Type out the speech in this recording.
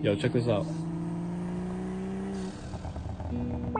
Yo, check this out. Mm.